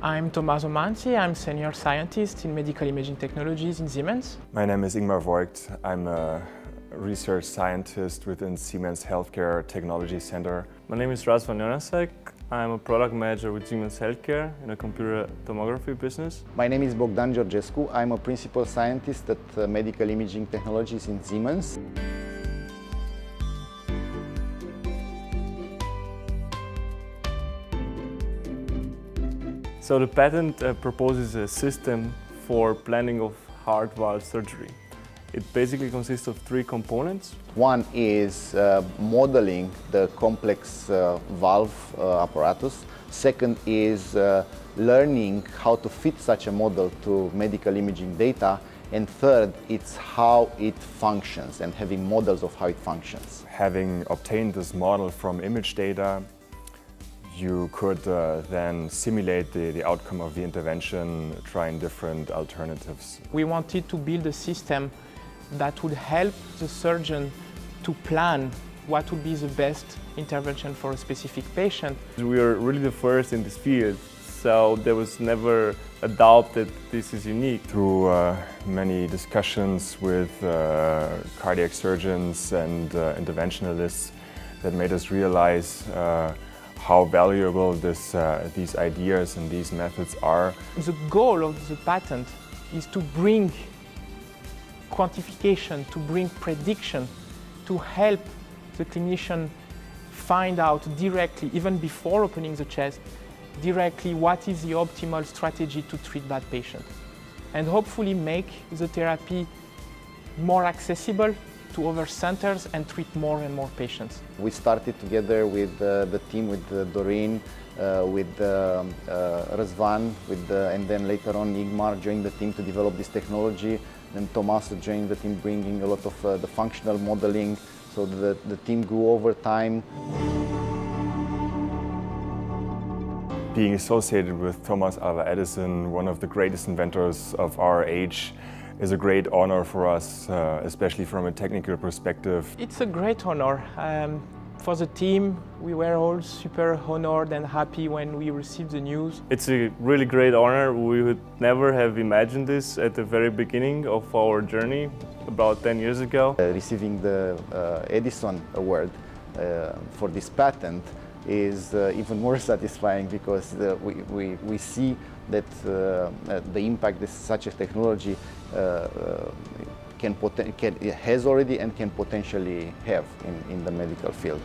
I'm Tommaso Mansi, I'm senior scientist in medical imaging technologies in Siemens. My name is Ingmar Voigt. I'm a research scientist within Siemens Healthcare Technology Center. My name is Razvan Ionasec. I'm a product manager with Siemens Healthcare in a computer tomography business. My name is Bogdan Georgescu. I'm a principal scientist at uh, Medical Imaging Technologies in Siemens. So the patent uh, proposes a system for planning of heart valve surgery. It basically consists of three components. One is uh, modeling the complex uh, valve uh, apparatus. Second is uh, learning how to fit such a model to medical imaging data. And third, it's how it functions and having models of how it functions. Having obtained this model from image data, you could uh, then simulate the, the outcome of the intervention, trying different alternatives. We wanted to build a system that would help the surgeon to plan what would be the best intervention for a specific patient. We are really the first in this field, so there was never a doubt that this is unique. Through uh, many discussions with uh, cardiac surgeons and uh, interventionalists that made us realize uh, how valuable this, uh, these ideas and these methods are. The goal of the patent is to bring quantification, to bring prediction, to help the clinician find out directly, even before opening the chest, directly what is the optimal strategy to treat that patient. And hopefully make the therapy more accessible to other centers and treat more and more patients. We started together with uh, the team, with uh, Dorin, uh, with um, uh, Razvan, with, and then later on Ingmar joined the team to develop this technology. Then Tommaso joined the team bringing a lot of uh, the functional modeling, so the, the team grew over time. Being associated with Thomas Alva Edison, one of the greatest inventors of our age, is a great honor for us, uh, especially from a technical perspective. It's a great honor. Um, for the team, we were all super honored and happy when we received the news. It's a really great honor. We would never have imagined this at the very beginning of our journey, about 10 years ago. Uh, receiving the uh, Edison Award uh, for this patent is uh, even more satisfying because uh, we, we, we see that uh, the impact that such a technology can, can has already and can potentially have in, in the medical field.